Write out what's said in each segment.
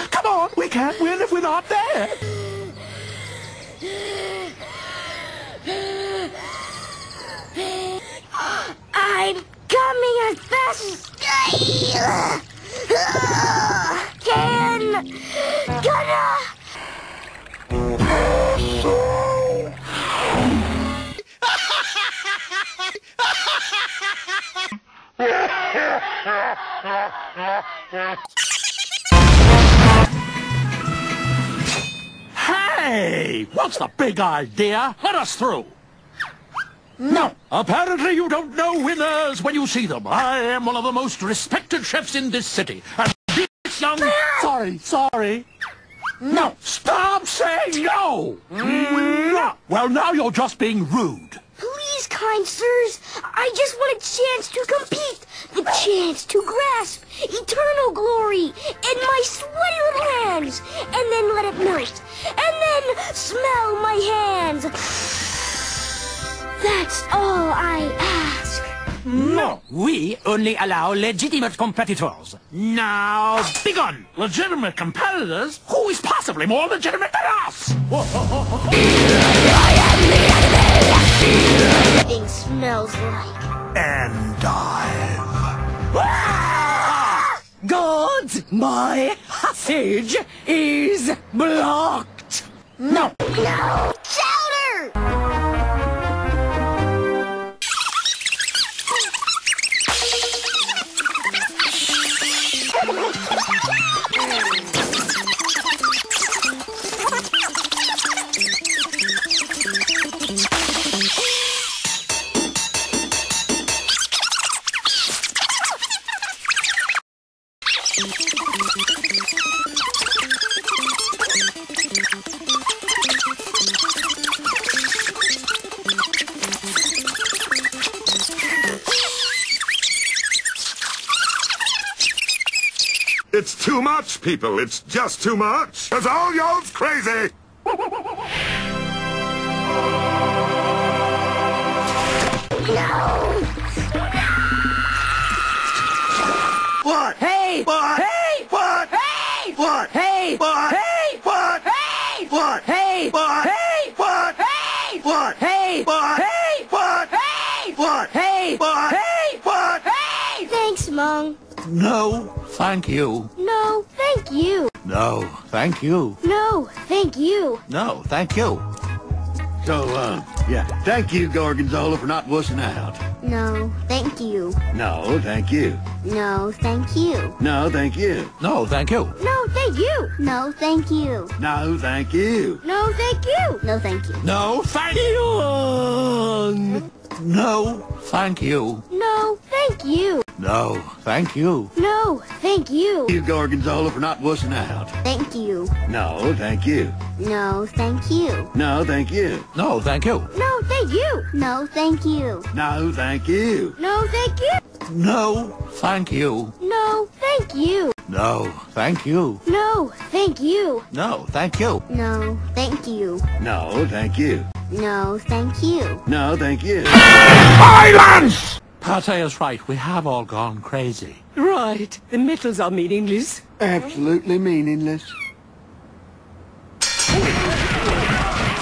louder. Come on, we can't win if we're not there. I'm coming as fast as I can. Gonna. Hey, what's the big idea? Let us through. No, apparently you don't know winners when you see them. I am one of the most respected chefs in this city. And this young... Sorry, sorry. No, stop saying no! No! Well, now you're just being rude. Please, kind sirs, I just want a chance to compete. The chance to grasp eternal glory and my sweaty No, we only allow legitimate competitors. Now, begone! Legitimate competitors? Who is possibly more legitimate than us? Everything smells like. Endive. God, my passage is blocked. No. No! ハハハハ! It's too much, people. It's just too much. Cause all y'all's crazy. What? Hey! What? Hey! What? Hey! What? Hey! What? Hey! What? Hey! What? Hey! What? Hey! What? Hey! What? Hey! What? Hey! What? Hey! What? Hey! What? Hey! What? Hey! Thanks, Mung. No, thank you. No, thank you. No, thank you. No, thank you. No, thank you. So, uh, yeah, thank you, Gorgonzola, for not wussing out. No, thank you. No, thank you. No, thank you. No, thank you. No, thank you. No, thank you. No, thank you. No, thank you. No, thank you. No, thank you. No, thank you. No, thank you. No, thank you. No, thank you. No, thank you. You, Gorgonzola, for not wussing out. Thank you. No, thank you. No, thank you. No, thank you. No, thank you. No, thank you. No, thank you. No, thank you. No, thank you. No, thank you. No, thank you. No, thank you. No, thank you. No, thank you. No, thank you. No, thank you. No, thank you. No, thank you. Silence! Pate is right. We have all gone crazy. Right. The medals are meaningless. Absolutely meaningless.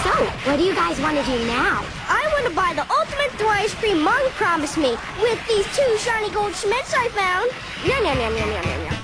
So, what do you guys want to do now? I want to buy the ultimate throw ice cream Mung promised me with these two shiny gold Schmitz I found. Yum, yum, yum, yum, yum, yum, yum.